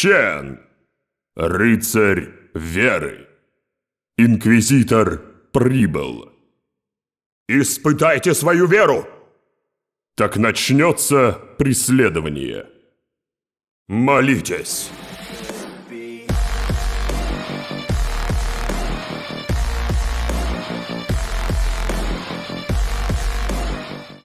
Чен, рыцарь веры. Инквизитор прибыл. Испытайте свою веру! Так начнется преследование. Молитесь!